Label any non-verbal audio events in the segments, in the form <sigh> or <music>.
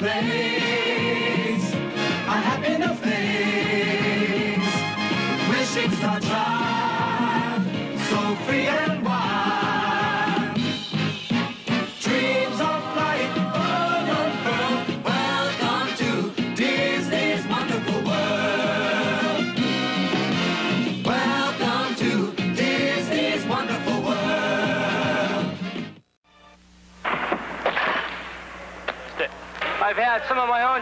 the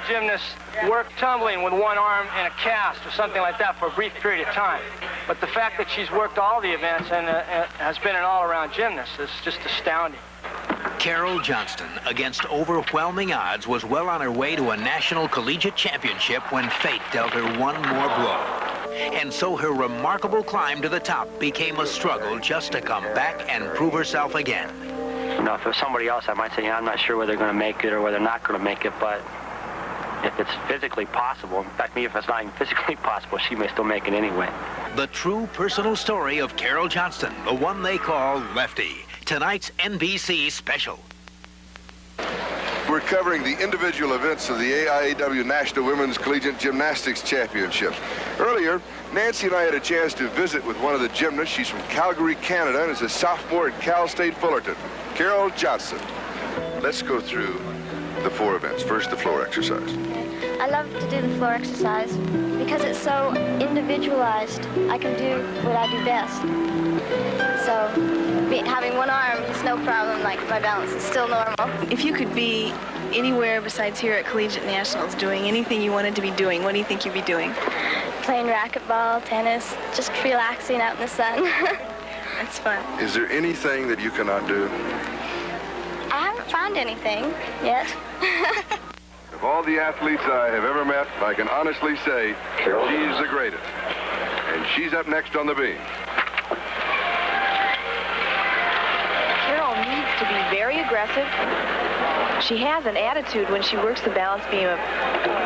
gymnasts work tumbling with one arm in a cast or something like that for a brief period of time. But the fact that she's worked all the events and uh, uh, has been an all-around gymnast is just astounding. Carol Johnston, against overwhelming odds, was well on her way to a national collegiate championship when fate dealt her one more blow. And so her remarkable climb to the top became a struggle just to come back and prove herself again. You know, if it was somebody else, I might say, yeah, I'm not sure whether they're going to make it or whether they're not going to make it, but if it's physically possible, in fact, me, if it's not even physically <laughs> possible, she may still make it anyway. The true personal story of Carol Johnston, the one they call Lefty. Tonight's NBC special. We're covering the individual events of the AIAW National Women's Collegiate Gymnastics Championships. Earlier, Nancy and I had a chance to visit with one of the gymnasts. She's from Calgary, Canada, and is a sophomore at Cal State Fullerton, Carol Johnston. Let's go through the four events. First, the floor exercise. I love to do the floor exercise because it's so individualized. I can do what I do best. So be, having one arm is no problem. Like my balance is still normal. If you could be anywhere besides here at Collegiate Nationals doing anything you wanted to be doing, what do you think you'd be doing? Playing racquetball, tennis, just relaxing out in the sun. <laughs> That's fun. Is there anything that you cannot do? I haven't found anything yet. <laughs> Of all the athletes I have ever met, I can honestly say she's the greatest. And she's up next on the beam. Carol needs to be very aggressive. She has an attitude when she works the balance beam of,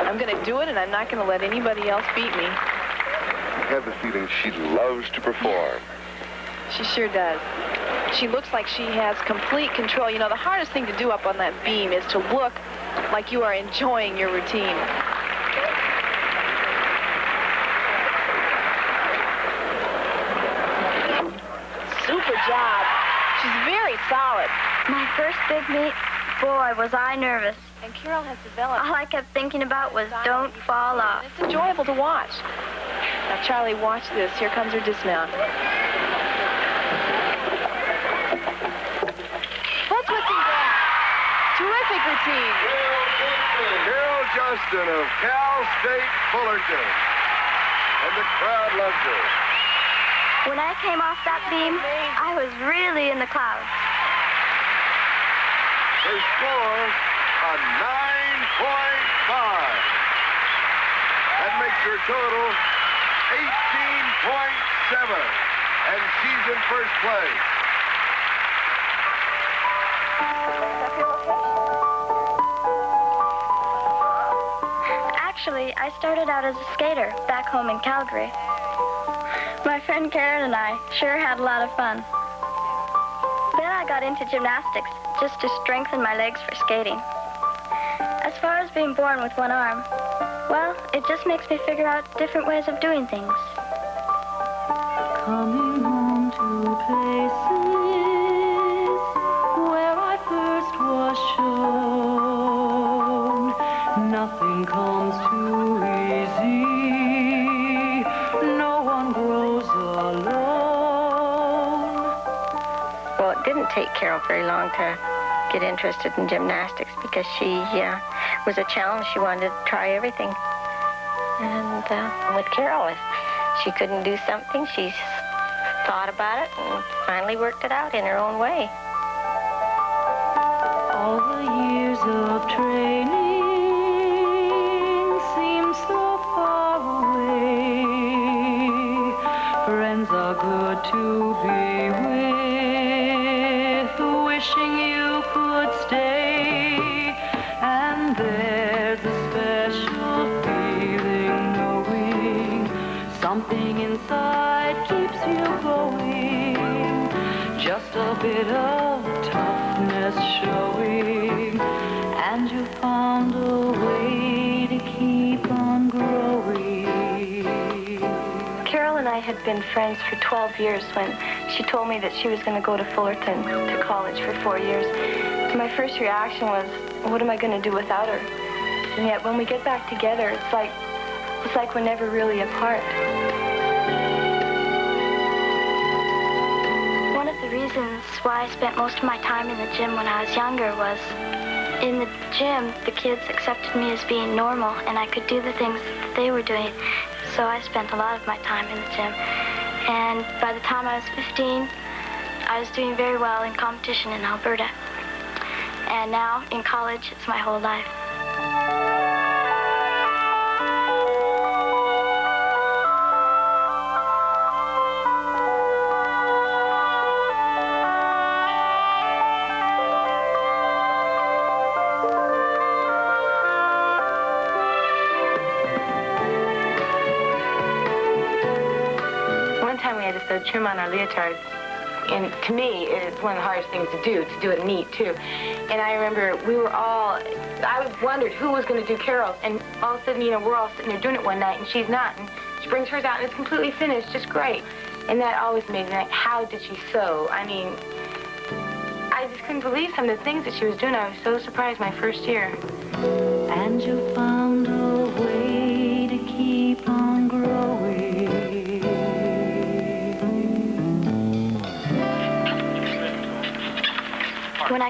I'm going to do it and I'm not going to let anybody else beat me. I have the feeling she loves to perform. She sure does. She looks like she has complete control. You know, the hardest thing to do up on that beam is to look like you are enjoying your routine. Super job. She's very solid. My first big meet, boy, was I nervous. And Carol has developed. All I kept thinking about was don't fall off. It's enjoyable to watch. Now, Charlie, watch this. Here comes her dismount. Full twisting back. Terrific routine. Carol Johnston of Cal State Fullerton. And the crowd loves her. When I came off that beam, I was really in the clouds. Her score, a 9.5. That makes her total 18.7. And she's in first place. Actually, I started out as a skater back home in Calgary. My friend Karen and I sure had a lot of fun. Then I got into gymnastics just to strengthen my legs for skating. As far as being born with one arm, well, it just makes me figure out different ways of doing things. Coming Carol very long to get interested in gymnastics because she uh, was a challenge. She wanted to try everything. And uh, with Carol, if she couldn't do something, she thought about it and finally worked it out in her own way. All the years of training been friends for 12 years when she told me that she was going to go to Fullerton to college for four years. My first reaction was, what am I going to do without her? And yet when we get back together, it's like, it's like we're never really apart. One of the reasons why I spent most of my time in the gym when I was younger was in the gym, the kids accepted me as being normal and I could do the things that they were doing. So I spent a lot of my time in the gym. And by the time I was 15, I was doing very well in competition in Alberta. And now in college, it's my whole life. To trim on our leotards. And to me, it's one of the hardest things to do, to do it neat, too. And I remember we were all, I wondered who was going to do Carol's. And all of a sudden, you know, we're all sitting there doing it one night, and she's not. And she brings hers out, and it's completely finished, just great. And that always made me like, how did she sew? I mean, I just couldn't believe some of the things that she was doing. I was so surprised my first year. And you found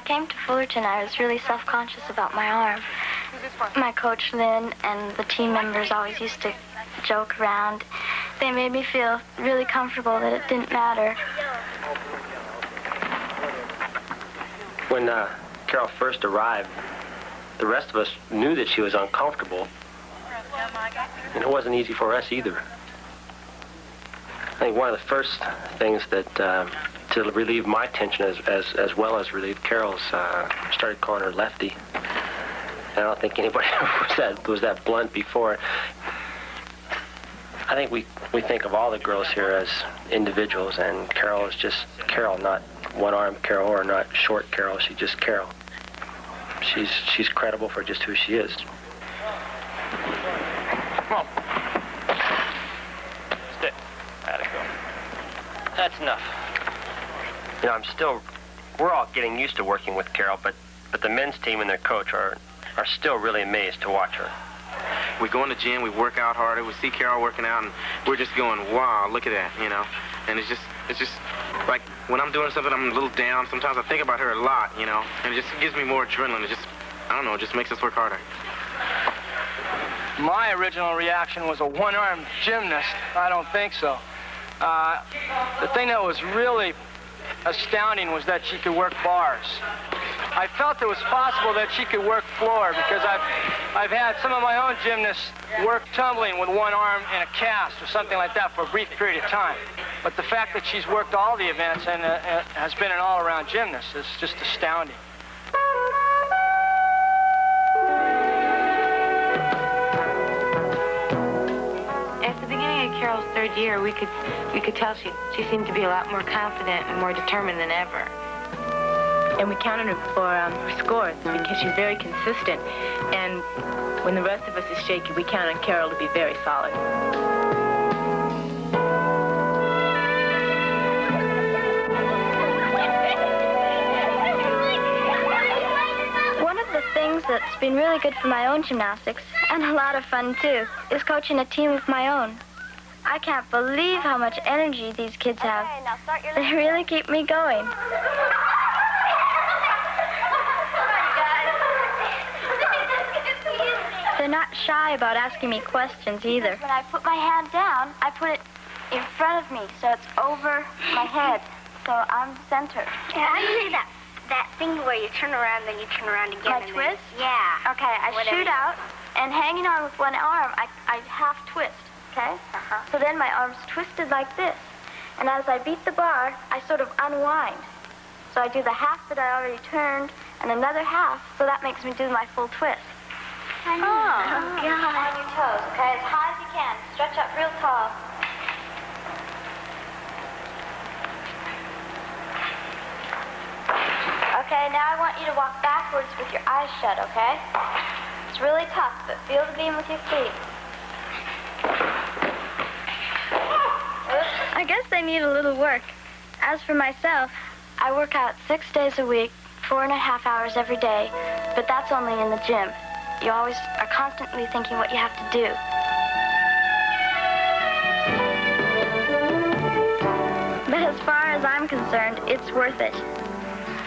came to Fullerton, I was really self-conscious about my arm. My coach, Lynn, and the team members always used to joke around. They made me feel really comfortable that it didn't matter. When uh, Carol first arrived, the rest of us knew that she was uncomfortable. And it wasn't easy for us either. I think one of the first things that uh, to relieve my tension as, as, as well as relieve Carol's, uh, started calling her Lefty. And I don't think anybody <laughs> was that was that blunt before. I think we, we think of all the girls here as individuals, and Carol is just Carol, not one arm Carol or not short Carol. She's just Carol. She's she's credible for just who she is. Stick. That'll go. That's enough. You know, I'm still, we're all getting used to working with Carol, but, but the men's team and their coach are, are still really amazed to watch her. We go in the gym, we work out harder, we see Carol working out, and we're just going, wow, look at that, you know? And it's just, it's just like when I'm doing something, I'm a little down. Sometimes I think about her a lot, you know? And it just gives me more adrenaline. It just, I don't know, it just makes us work harder. My original reaction was a one-armed gymnast. I don't think so. Uh, the thing that was really astounding was that she could work bars. I felt it was possible that she could work floor because I've, I've had some of my own gymnasts work tumbling with one arm in a cast or something like that for a brief period of time. But the fact that she's worked all the events and uh, uh, has been an all-around gymnast is just astounding. Third year, we could we could tell she she seemed to be a lot more confident and more determined than ever. And we counted her for um, her scores because she's very consistent. And when the rest of us is shaky, we count on Carol to be very solid. One of the things that's been really good for my own gymnastics, and a lot of fun too, is coaching a team of my own. I can't believe how much energy these kids have. They really keep me going. They're not shy about asking me questions either. When I put my hand down, I put it in front of me, so it's over my head, so I'm centered. Yeah, I see that that thing where you turn around, then you turn around again. My and then- twist? yeah. Okay, I Whatever shoot out, and hanging on with one arm, I, I half twist, okay? Uh-huh. So then my arm's twisted like this. And as I beat the bar, I sort of unwind. So I do the half that I already turned, and another half, so that makes me do my full twist. Oh, oh God. On your toes, okay? As high as you can. Stretch up real tall. Okay, now I want you to walk backwards with your eyes shut, okay? It's really tough, but feel the beam with your feet. I guess they need a little work. As for myself, I work out six days a week, four and a half hours every day, but that's only in the gym. You always are constantly thinking what you have to do. <laughs> But as far as I'm concerned, it's worth it.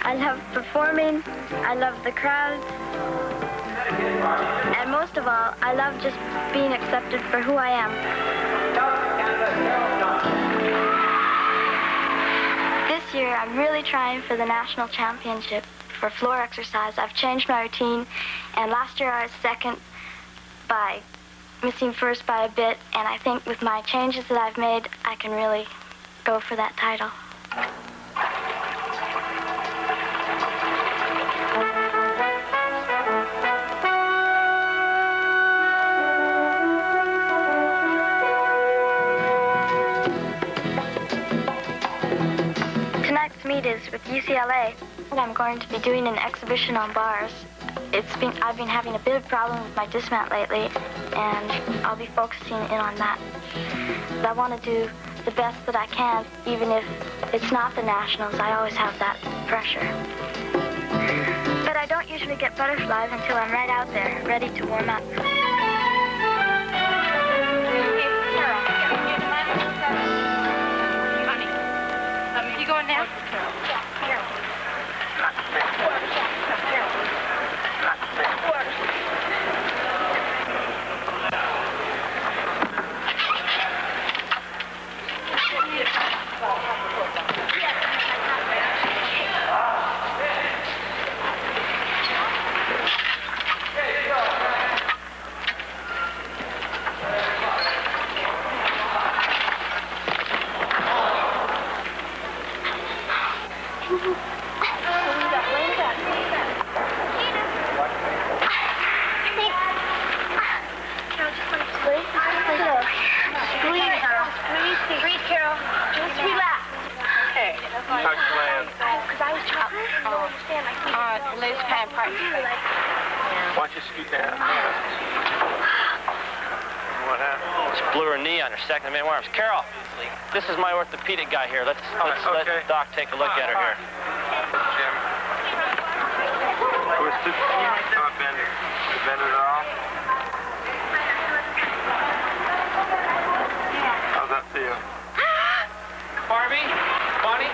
I love performing, I love the crowds, most of all, I love just being accepted for who I am. This year, I'm really trying for the national championship for floor exercise. I've changed my routine, and last year I was second by missing first by a bit, and I think with my changes that I've made, I can really go for that title. With UCLA, and I'm going to be doing an exhibition on bars. It's been I've been having a bit of problem with my dismount lately, and I'll be focusing in on that. I want to do the best that I can, even if it's not the nationals. I always have that pressure. But I don't usually get butterflies until I'm right out there, ready to warm up. You going now? Breathe, Carol. Just relax. Okay. How's Glenn? Because I was trying to understand. I think Uh, Liz kind of part. Why don't you scoot down? What happened? It's blew her knee on her second arms. Carol, this is my orthopedic guy here. Let's, let's let Doc take a look at her here. Jim. Twisted. Not bended. Bended at all? How's that feel? Barbie, Bonnie,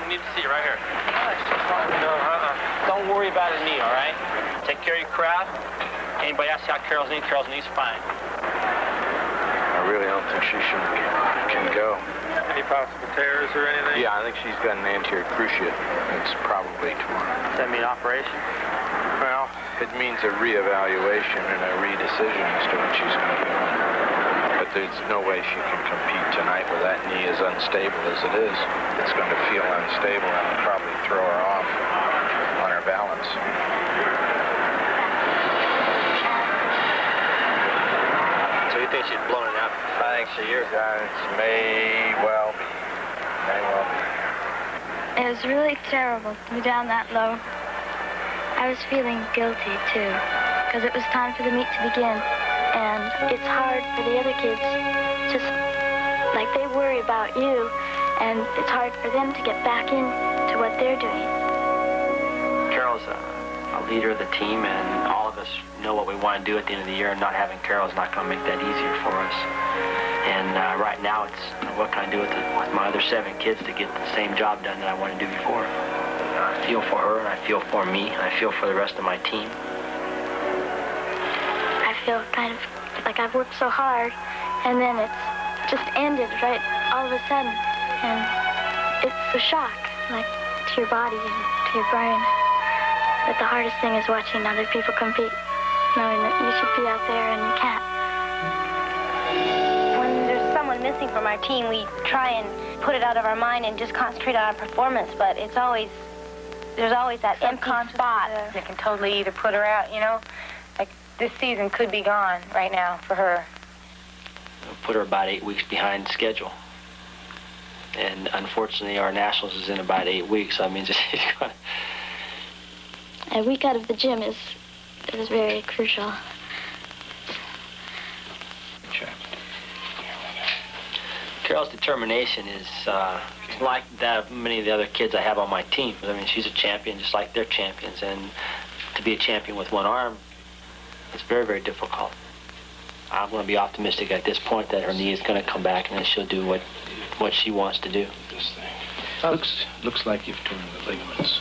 we need to see you right here. No, uh-uh. Don't worry about her knee, all right? Take care of your crowd. Anybody asks how Carol's knee, Carol's knee's fine. I really don't think she should, can go. Any possible tears or anything? Yeah, I think she's got an anterior cruciate. It's probably torn. Does that mean operation? Well, it means a reevaluation and a redecision as to what she's going to do. But there's no way she can compete tonight with that knee as unstable as it is. It's going to feel unstable and probably throw her off on her balance. You think she's blown it out? I think she is. Uh, it may well be. May well be. It was really terrible to be down that low. I was feeling guilty, too, because it was time for the meet to begin. And it's hard for the other kids, just like they worry about you, and it's hard for them to get back into what they're doing. Carol's a, a leader of the team, and all of us know what we want to do at the end of the year, and not having Carol is not going to make that easier for us. And uh, right now, it's what can I do with, the, with my other seven kids to get the same job done that I want to do before? I feel for her, and I feel for me, and I feel for the rest of my team. I feel kind of like I've worked so hard, and then it's just ended right all of a sudden. And it's a shock, like to your body and to your brain. But the hardest thing is watching other people compete, knowing that you should be out there and you can't. when there's someone missing from our team, we try and put it out of our mind and just concentrate on our performance. But it's always there's always that empty spot. It can totally either put her out, you know? Like, this season could be gone right now for her. Put her about eight weeks behind schedule. and unfortunately, our nationals is in about eight weeks. So that means <laughs> she's going A week out of the gym is is very crucial. Carol's determination is uh, like that of many of the other kids I have on my team. I mean, she's a champion just like they're champions, and to be a champion with one arm, it's very, very difficult. I'm going to be optimistic at this point that her knee is going to come back and that she'll do what what she wants to do. This thing. Looks looks like you've torn the ligaments.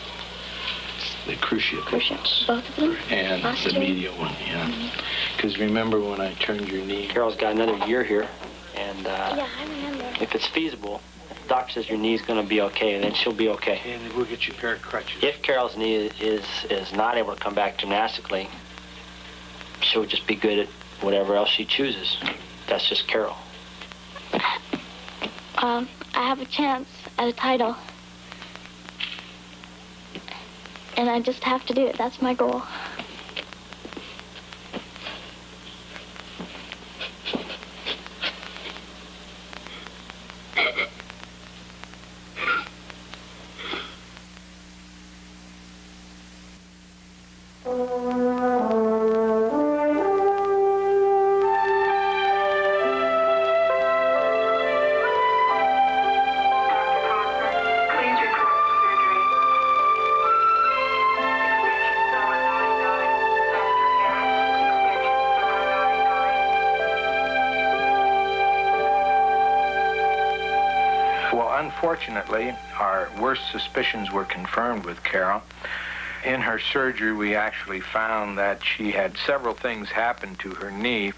The cruciate ligaments. Both of them? And Last the year? medial one, yeah. Because remember when I turned your knee? Carol's got another year here, and uh, Yeah, I remember. if it's feasible, if the doctor says your knee's going to be okay, and then she'll be okay. And we'll get you a pair of crutches. If Carol's knee is is not able to come back gymnastically, she'll just be good at whatever else she chooses. That's just Carol. Um, I have a chance at a title. And I just have to do it. That's my goal. Well, unfortunately, our worst suspicions were confirmed with Carol. In her surgery, we actually found that she had several things happen to her knee.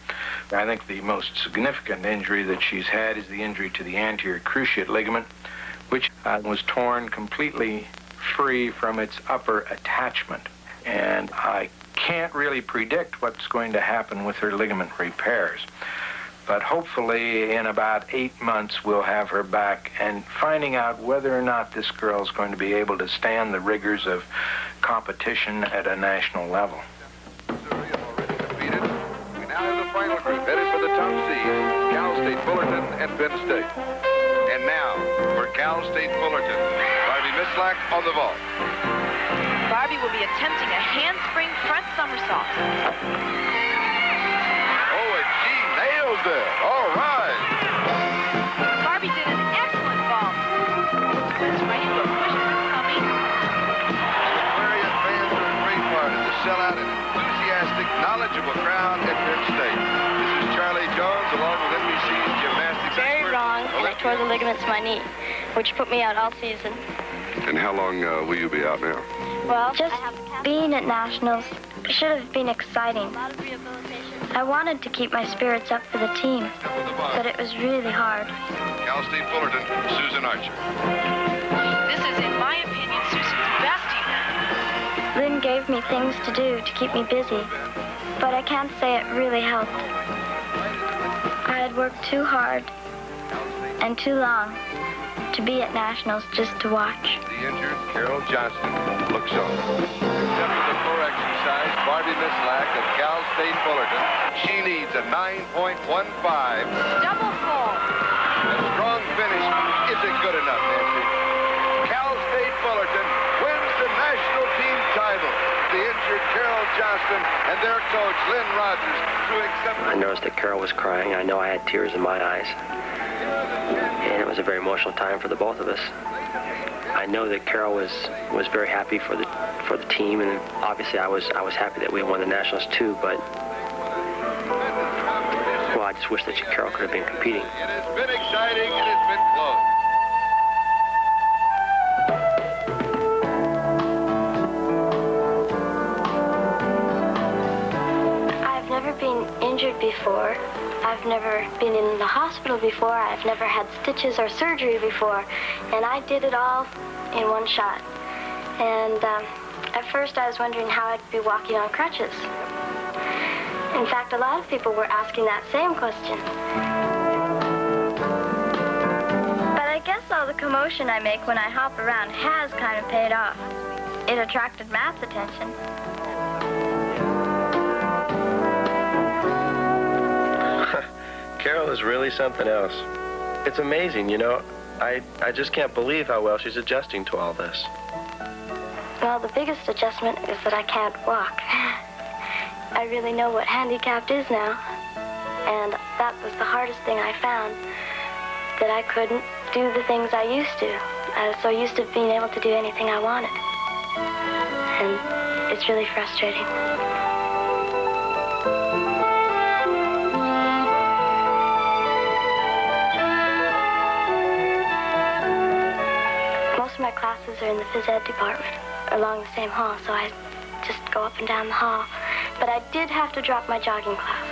I think the most significant injury that she's had is the injury to the anterior cruciate ligament, which uh, was torn completely free from its upper attachment. And I can't really predict what's going to happen with her ligament repairs. But hopefully, in about eight months, we'll have her back and finding out whether or not this girl is going to be able to stand the rigors of competition at a national level. We now have the final group headed for the top seed, Cal State Fullerton and Penn State. And now for Cal State Fullerton, Barbie Mislack on the vault. Barbie will be attempting a handspring front somersault. Tore the ligaments in my knee, which put me out all season. And how long uh, will you be out now? Well, just being at nationals should have been exciting. I wanted to keep my spirits up for the team, but it was really hard. Cal State Fullerton, Susan Archer. This is, in my opinion, Susan's best event. Lynn gave me things to do to keep me busy, but I can't say it really helped. I had worked too hard and too long to be at nationals just to watch. The injured Carol Johnston looks on. Step of the floor exercise, Barbie Mislack of Cal State Fullerton. She needs a 9.15. Double full. A strong finish isn't good enough, Nancy. Cal State Fullerton wins the national team title. The injured Carol Johnston and their coach, Lynn Rogers, to accept I noticed that Carol was crying. I know I had tears in my eyes. And it was a very emotional time for the both of us. I know that Carol was was very happy for the for the team, and obviously I was I was happy that we won the nationals too. But well, I just wish that Carol could have been competing. It has been exciting and it's been close. Been injured before. I've never been in the hospital before. I've never had stitches or surgery before. And I did it all in one shot. And um, at first I was wondering how I'd be walking on crutches. In fact, a lot of people were asking that same question. But I guess all the commotion I make when I hop around has kind of paid off. It attracted math's attention. Carol is really something else. It's amazing, you know. I, I just can't believe how well she's adjusting to all this. Well, the biggest adjustment is that I can't walk. <sighs> I really know what handicapped is now. And that was the hardest thing I found, that I couldn't do the things I used to. I was so used to being able to do anything I wanted. And it's really frustrating. Classes are in the phys ed department, along the same hall, so I just go up and down the hall. But I did have to drop my jogging class.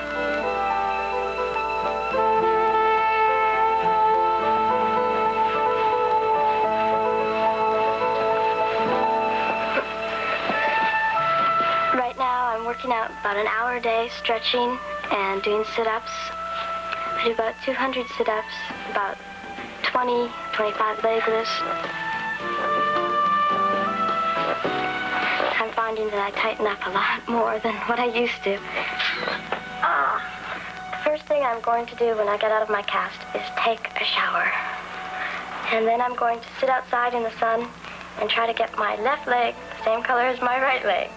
Right now, I'm working out about an hour a day, stretching and doing sit-ups. I do about 200 sit-ups, about 20, 25 leg lifts. I'm finding that I tighten up a lot more than what I used to. Ah. First thing I'm going to do when I get out of my cast is take a shower. And then I'm going to sit outside in the sun and try to get my left leg the same color as my right leg.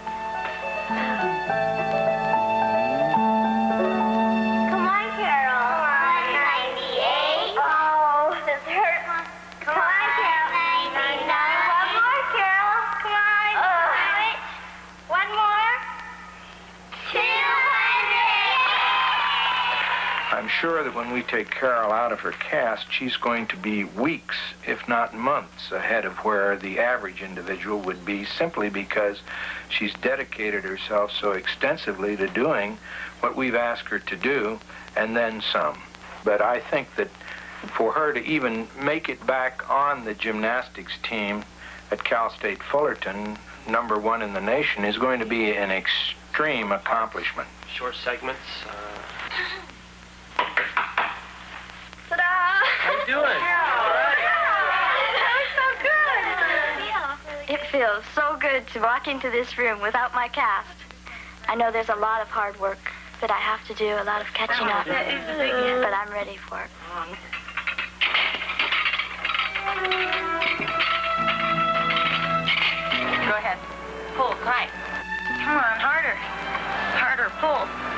I'm sure that when we take Carol out of her cast, she's going to be weeks, if not months, ahead of where the average individual would be simply because she's dedicated herself so extensively to doing what we've asked her to do and then some. But I think that for her to even make it back on the gymnastics team at Cal State Fullerton, number one in the nation, is going to be an extreme accomplishment. Short segments. Uh, Ta-da! How you doing? That was so good. It feels so good to walk into this room without my cast. I know there's a lot of hard work that I have to do, a lot of catching up, but I'm ready for it. Go ahead. Pull tight. Come on, harder. Harder, pull.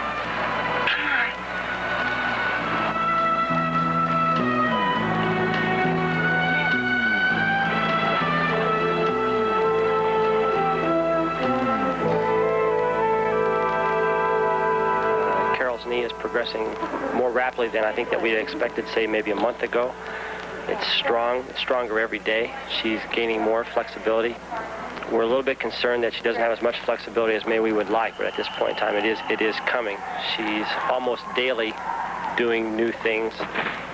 Knee is progressing more rapidly than I think that we expected, say, maybe a month ago. It's strong, stronger every day. She's gaining more flexibility. We're a little bit concerned that she doesn't have as much flexibility as maybe we would like, but at this point in time, it is it is coming. She's almost daily doing new things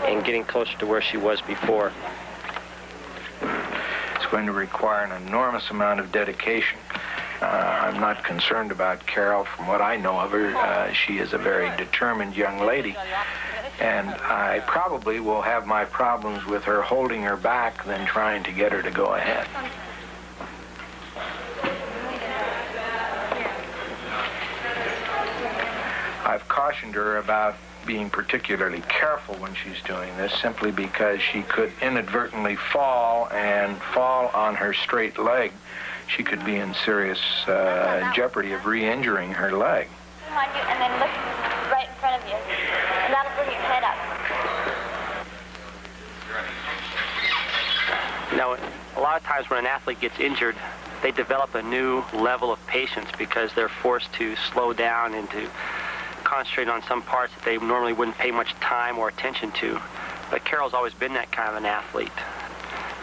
and getting closer to where she was before. It's going to require an enormous amount of dedication. Uh, I'm not concerned about Carol. From what I know of her, uh, she is a very determined young lady. And I probably will have my problems with her holding her back than trying to get her to go ahead. I've cautioned her about being particularly careful when she's doing this simply because she could inadvertently fall and fall on her straight leg. She could be in serious uh, jeopardy of re-injuring her leg. Come on, you, and then look right in front of you. And that'll bring your head up. Now, a lot of times when an athlete gets injured, they develop a new level of patience because they're forced to slow down and to concentrate on some parts that they normally wouldn't pay much time or attention to. But Carol's always been that kind of an athlete.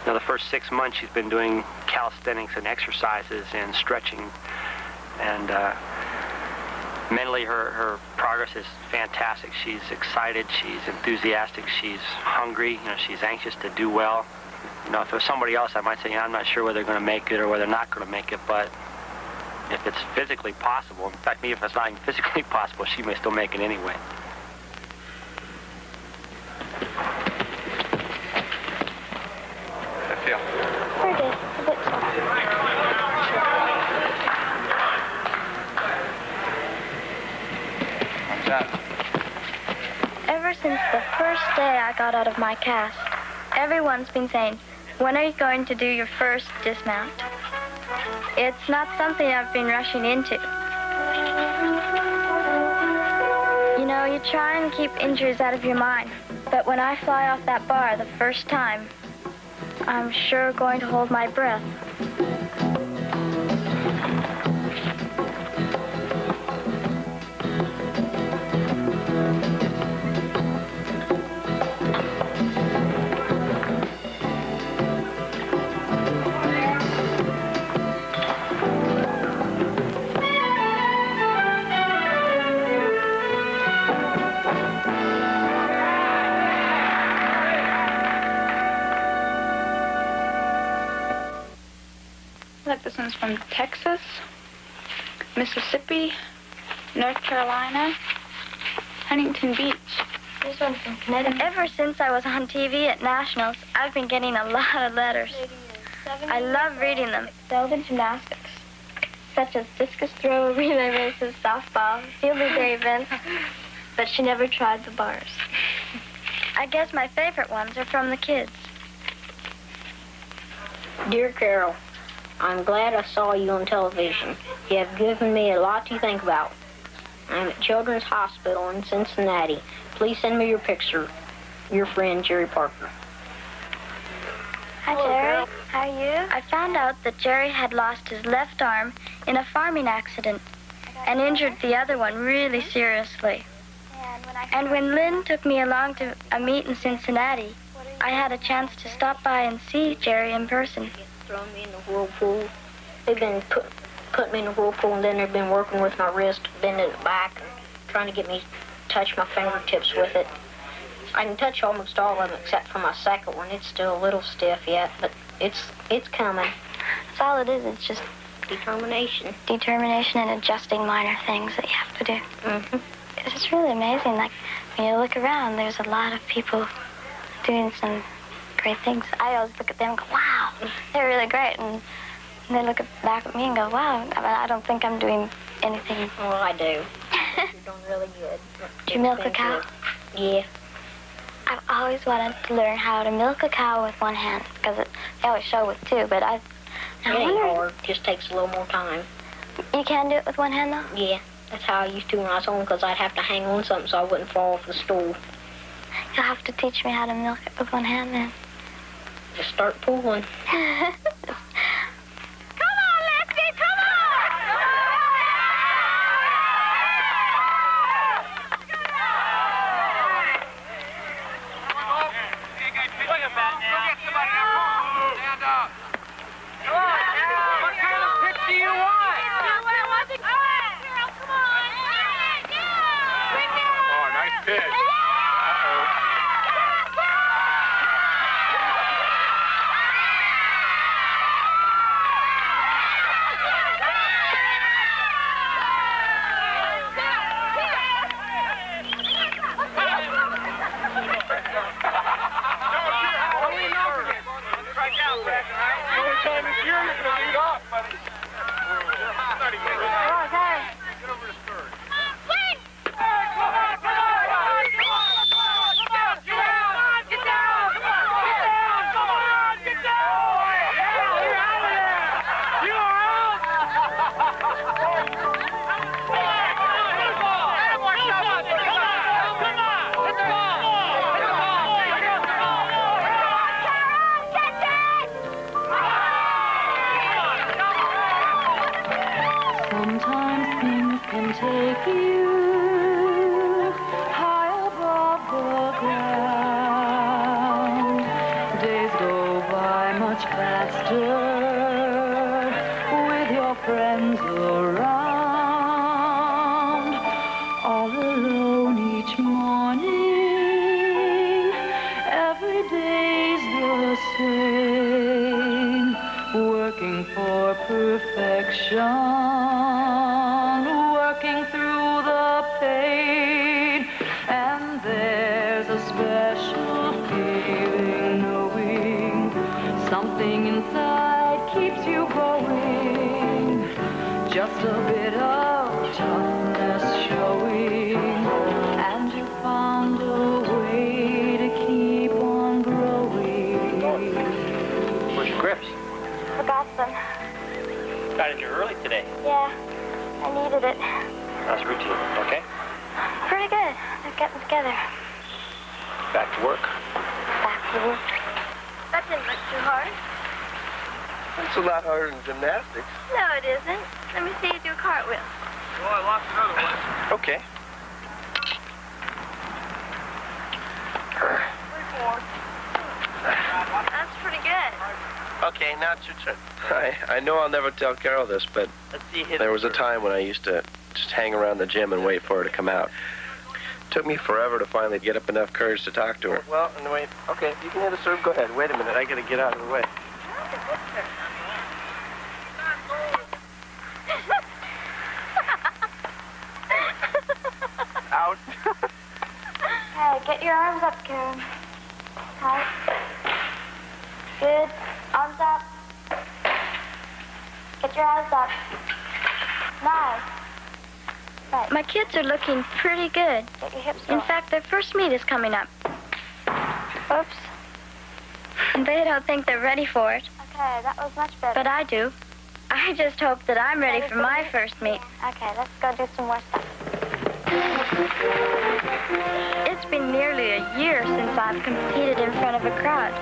Now, the first six months she's been doing calisthenics and exercises and stretching. And uh, mentally, her, her progress is fantastic. She's excited, she's enthusiastic, she's hungry, you know, she's anxious to do well. You know, if it was somebody else, I might say, yeah, I'm not sure whether they're going to make it or whether they're not going to make it, but if it's physically possible, in fact, maybe if it's not even physically <laughs> possible, she may still make it anyway. I feel. Pretty, a bit. What's that? Ever since the first day I got out of my cast, Everyone's been saying, when are you going to do your first dismount? It's not something I've been rushing into. You know, you try and keep injuries out of your mind, but when I fly off that bar the first time, I'm sure going to hold my breath. Mississippi, North Carolina, Huntington Beach. This one's from Connecticut. Ever since I was on TV at Nationals, I've been getting a lot of letters. I love reading them. Excelled in gymnastics. Such as discus throw, <laughs> relay races, softball, field day events. <laughs> But she never tried the bars. I guess my favorite ones are from the kids. Dear Carol, I'm glad I saw you on television. You have given me a lot to think about. I'm at Children's Hospital in Cincinnati. Please send me your picture. Your friend, Jerry Parker. Hi, Jerry. How are you? I found out that Jerry had lost his left arm in a farming accident and injured the other one really seriously. And when Lynn took me along to a meet in Cincinnati, I had a chance to stop by and see Jerry in person. Thrown me in the whirlpool. They've been put, put me in the whirlpool, and then they've been working with my wrist, bending it back, and trying to get me touch my fingertips with it. I can touch almost all of them except for my second one. It's still a little stiff yet, but it's it's coming. That's all it is. It's just determination. Determination and adjusting minor things that you have to do. Mm-hmm. It's really amazing. Like when you look around, there's a lot of people doing some great things. I always look at them and go, "Wow, they're really great," and they look at, back at me and go, "Wow, I, I don't think I'm doing anything." Well, I do. <laughs> You're doing really good. Do you milk a cow? Yeah. I've always wanted to learn how to milk a cow with one hand because they always show with two, but I. It ain't wonder- hard. Just takes a little more time. You can do it with one hand though. Yeah. That's how I used to when I was home because I'd have to hang on something so I wouldn't fall off the stool. You'll have to teach me how to milk it with one hand then. Just start pulling. <laughs> perfection, That's it. Routine? Okay? Pretty good. They're getting together. Back to work. Back to work. That didn't look too hard. It's a lot harder than gymnastics. No, it isn't. Let me see you do a cartwheel. Well, I lost another one. Okay. Three, four. Okay, now it's your turn. I, I know I'll never tell Carol this, but Let's see hit there was a time when I used to just hang around the gym and wait for her to come out. It took me forever to finally get up enough courage to talk to her. Well, and wait. Okay, you can hit a serve, go ahead. Wait a minute. I gotta get out of the way. <laughs> Out. Hey, get your arms up, Karen. Tight. Good. Arms up. Get your eyes up. Nice. Right. My kids are looking pretty good. Get your hips In fact, their first meet is coming up. Oops. They don't think they're ready for it, Okay, that was much better. but I do. I just hope that I'm ready for my first meet. Okay, let's go do some more stuff. It's been nearly a year since I've competed in front of a crowd.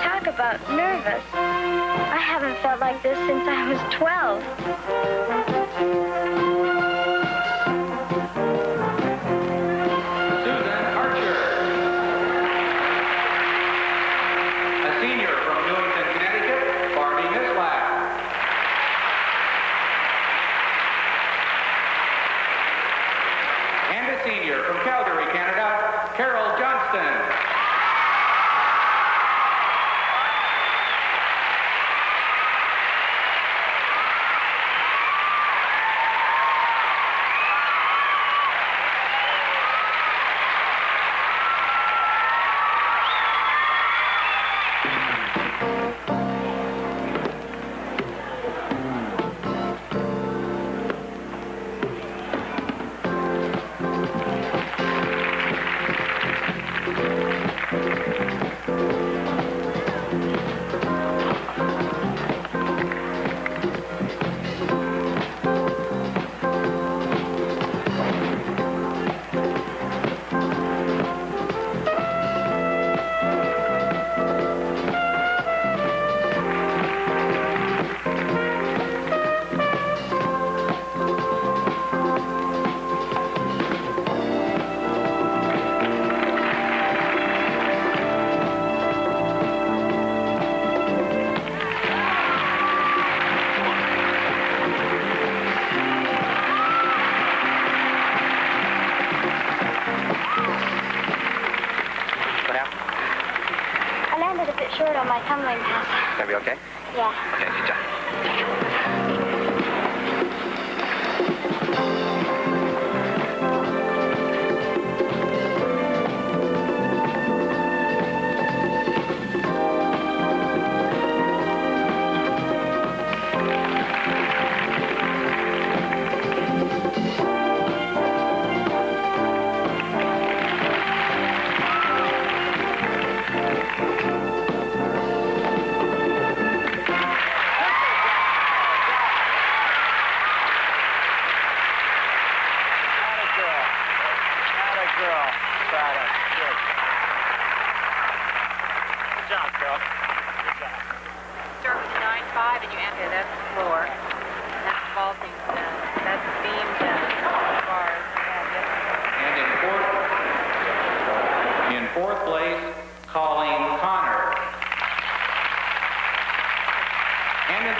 Talk about nervous. I haven't felt like this since I was 12.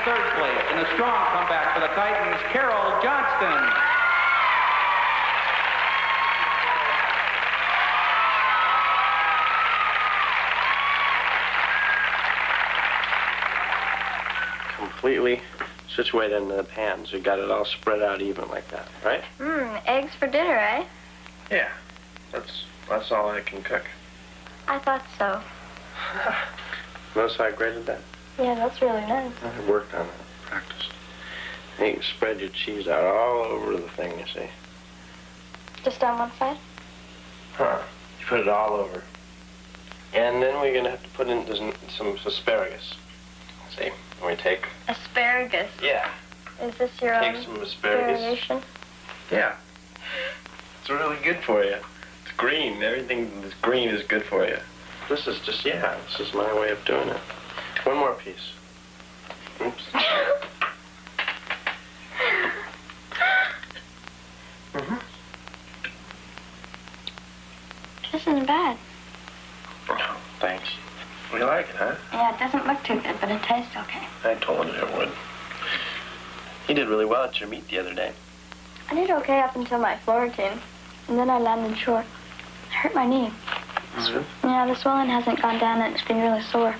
Third place, in a strong comeback for the Titans, Carol Johnston. Completely situated in the pans. You got it all spread out even like that, right? Mmm, eggs for dinner, eh? Yeah. That's that's all I can cook. I thought so. <laughs> Notice how I grated that? Yeah, that's really nice. I worked on it, practiced. And you can spread your cheese out all over the thing, you see. Just on one side? Huh. You put it all over. And then we're gonna have to put in some, some asparagus. See, we take Asparagus. yeah, Is this your take own some asparagus. variation? Yeah, it's really good for you. It's green. Everything that's green is good for you. This is just, yeah, this is my way of doing it. One more piece. Oops. mm-hmm. This isn't bad. Thanks. You like it, huh? Yeah, it doesn't look too good, but it tastes okay. I told you it would. You did really well at your meet the other day. I did okay up until my floor came, and then I landed short. I hurt my knee. Yeah, the swelling hasn't gone down, and it's been really sore.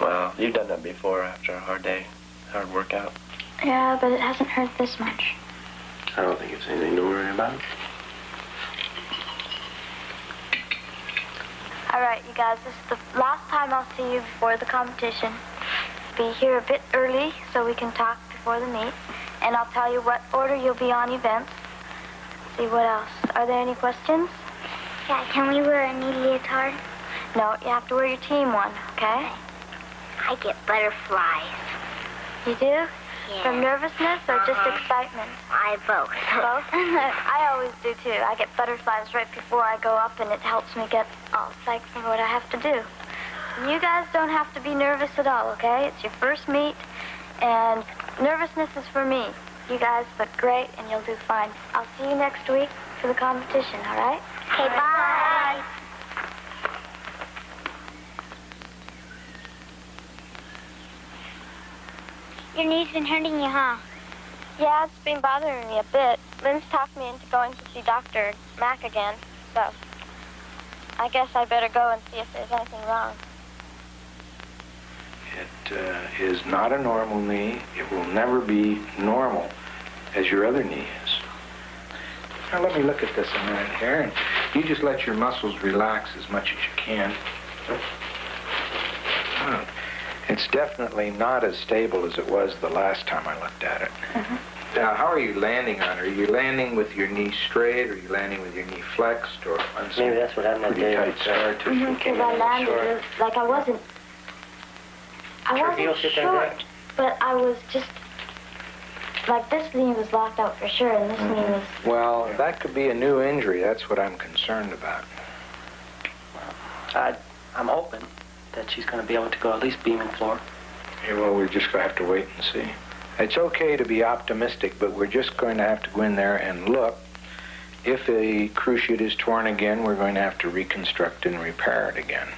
Well, you've done that before after a hard day, hard workout. Yeah, but it hasn't hurt this much. I don't think it's anything to worry about. All right, you guys, this is the last time I'll see you before the competition. Be here a bit early so we can talk before the meet, and I'll tell you what order you'll be on events. See what else. Are there any questions? Yeah, can we wear a knee leotard? No, you have to wear your team one, okay? I get butterflies. You do? Yeah. From nervousness or just Uh-huh. excitement? I both. Both? <laughs> I always do too. I get butterflies right before I go up, and it helps me get all psyched for what I have to do. And you guys don't have to be nervous at all, okay? It's your first meet, and nervousness is for me. You guys look great, and you'll do fine. I'll see you next week for the competition, all right? Okay, bye. Your knee's been hurting you, huh? Yeah, it's been bothering me a bit. Lynn's talked me into going to see Dr. Mack again, so I guess I better go and see if there's anything wrong. It uh, is not a normal knee. It will never be normal as your other knee is. Now let me look at this a minute here, and you just let your muscles relax as much as you can. Oh, It's definitely not as stable as it was the last time I looked at it. Uh-huh. Now, how are you landing on it? Are you landing with your knee straight, or are you landing with your knee flexed, or on some Maybe that's what happened that pretty day. tight scar mm-hmm. tissue? Because I landed like I wasn't. I Sure heel wasn't sit there, short, but I was just like this knee was locked out for sure, and this knee mm-hmm. was. Well, that could be a new injury. That's what I'm concerned about. I, I'm hoping that she's going to be able to go at least beaming floor. Yeah, well, we're just going to have to wait and see. It's okay to be optimistic, but we're just going to have to go in there and look. If a cruciate is torn again, we're going to have to reconstruct and repair it again.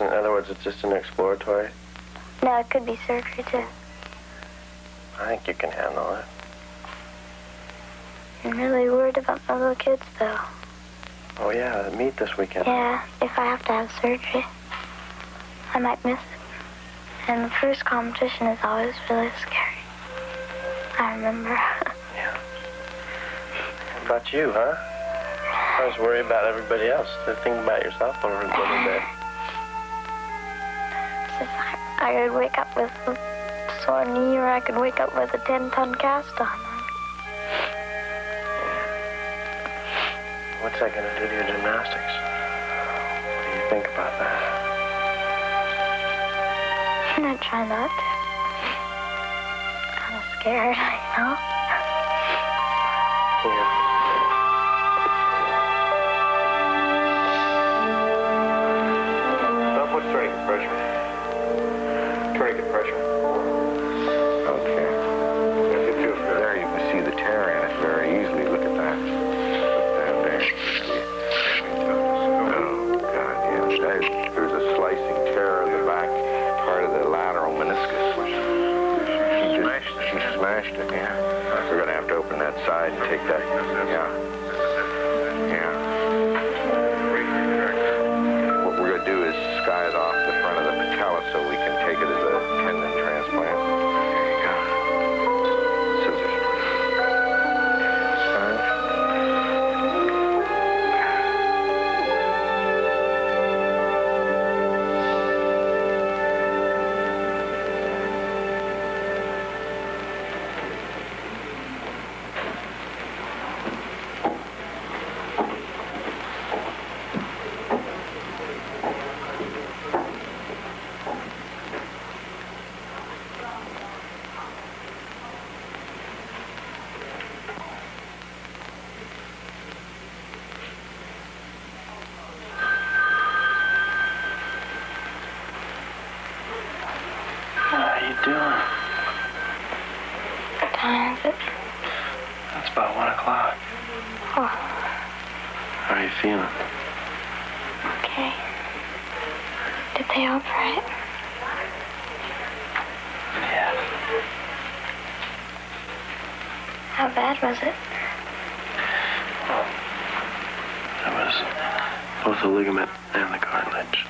Just, in other words, it's just an exploratory. no, it could be surgery too. I think you can handle it. I'm really worried about my little kids, though. Oh yeah, meet this weekend. Yeah, if I have to have surgery, I might miss it. And the first competition is always really scary. I remember. <laughs> What about you, huh? I was worried about everybody else. Think about yourself a little bit. <laughs> I could wake up with a sore knee, or I could wake up with a 10-ton cast on. What's that going to do to your gymnastics? What do you think about that? I try not to. Of scared, I know. Now, have to open that side and take that. Yeah. Was it? It was both the ligament and the cartilage.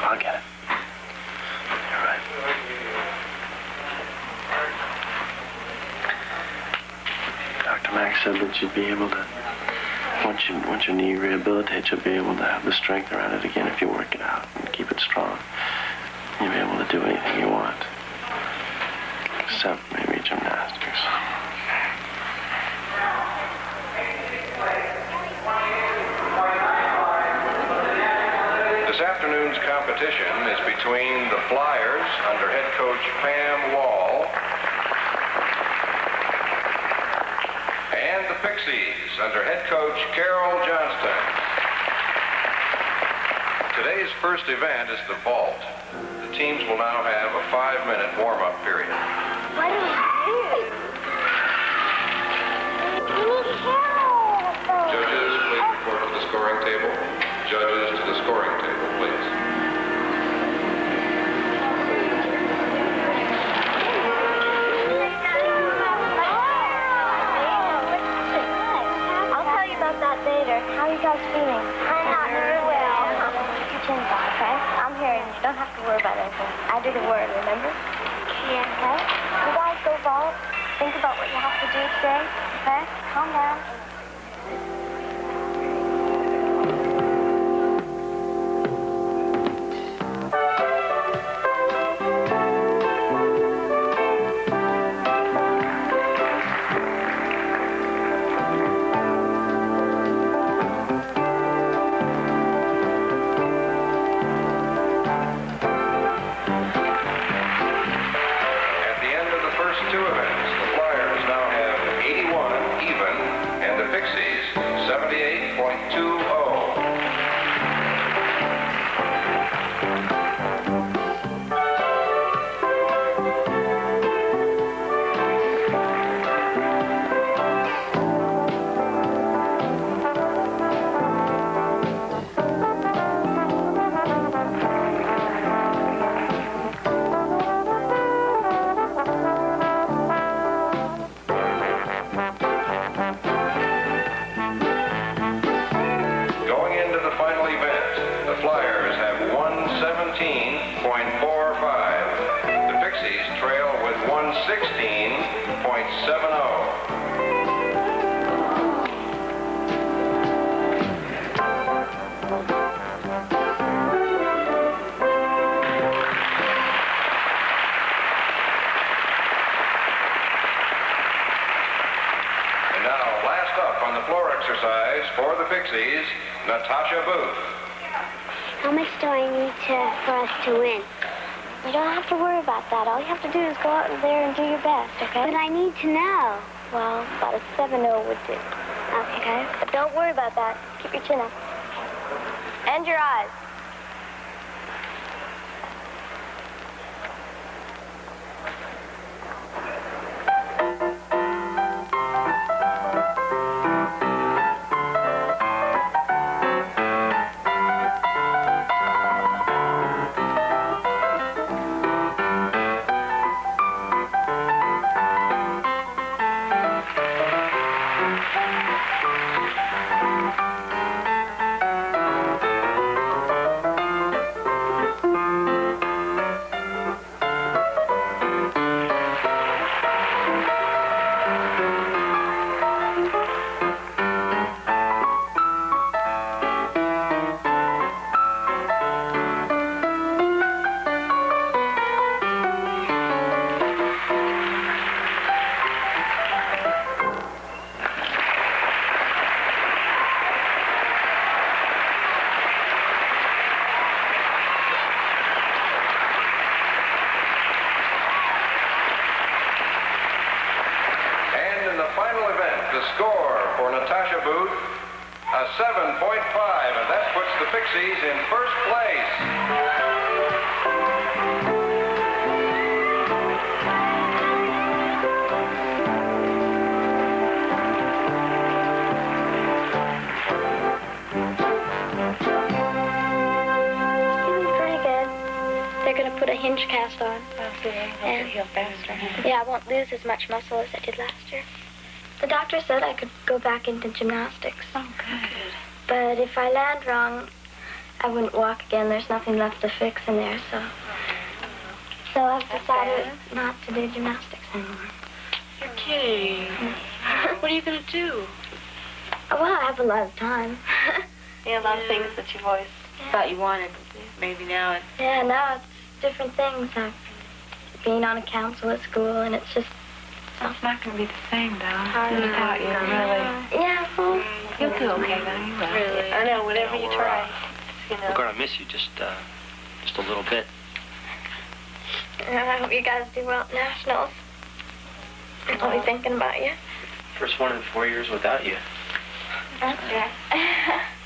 I'll get it. You're right. Dr. Max said that you'd be able to, once you once your knee rehabilitates, you'll be able to have the strength around it again if you work it out and keep it strong. You'll be able to do anything you want, except maybe gymnastics. This afternoon's competition is between the Flyers under head coach Pam Wall and under head coach Carol Johnston. Today's first event is the vault. The teams will now have a five-minute warm-up period. What do we do? We need help. Judges, please report to the scoring table. Judges to the scoring table, are you guys feeling? I'm not very well. Chins? I'm here and you don't have to worry about anything. I do the word, remember? Yeah. Okay? You guys go vault. Think about what you have to do today, okay? Calm down. Okay? But I need to know. Well, about a 7-0 would do. Okay? But don't worry about that. Keep your chin up. And your eyes. On. Oh, so they help it heal faster. Yeah, I won't lose as much muscle as I did last year. The doctor said I could go back into gymnastics. Oh, good. But if I land wrong, I wouldn't walk again. There's nothing left to fix in there, so. So I've decided not to do gymnastics anymore. You're kidding. what are you going to do? Well, I have a lot of time. <laughs> Yeah, a lot of things that you've always thought you wanted. Maybe now it's... Yeah, now it's different things. I've been on a council at school, and it's just. It's not going to be the same, though. Hard without you, really. Yeah, well, You'll do okay, though. You will. Really? I know, whatever you try. You know. We're know. gonna miss you just, uh, just a little bit. I hope you guys do well at nationals. I'll be thinking about you. First one in four years without you. That's right. <laughs>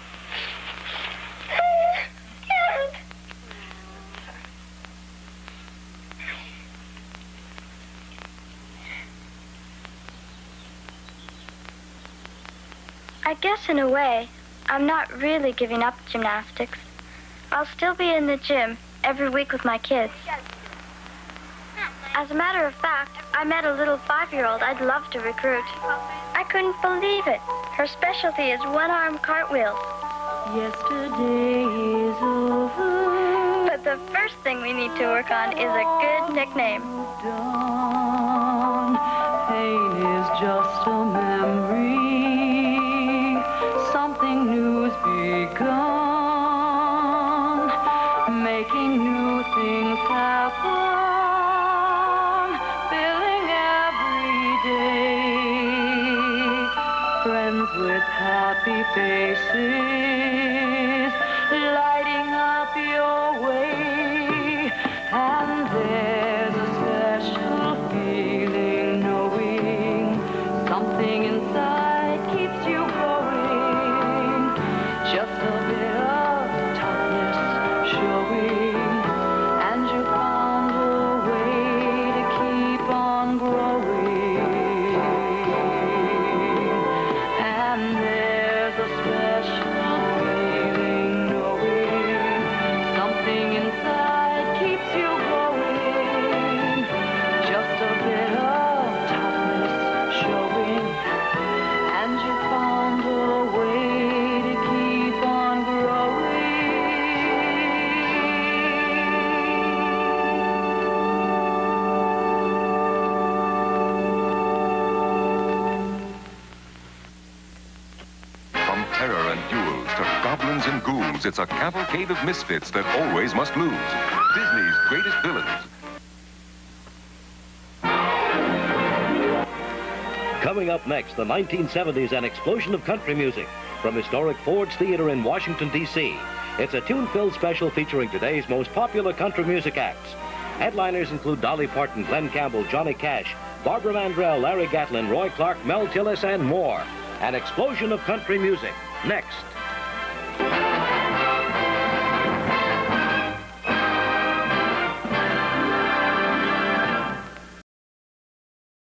I guess in a way, I'm not really giving up gymnastics. I'll still be in the gym every week with my kids. As a matter of fact, I met a little five-year-old I'd love to recruit. I couldn't believe it. Her specialty is one-arm cartwheels. Yesterday is over. But the first thing we need to work on is a good nickname. Dawn. Pain is just a faces. And it's a cavalcade of misfits that always must lose. Disney's greatest villains. Coming up next, the 1970s An Explosion of Country Music from historic Ford's Theater in Washington, D.C. It's a tune-filled special featuring today's most popular country music acts. Headliners include Dolly Parton, Glen Campbell, Johnny Cash, Barbara Mandrell, Larry Gatlin, Roy Clark, Mel Tillis, and more. An Explosion of Country Music, next.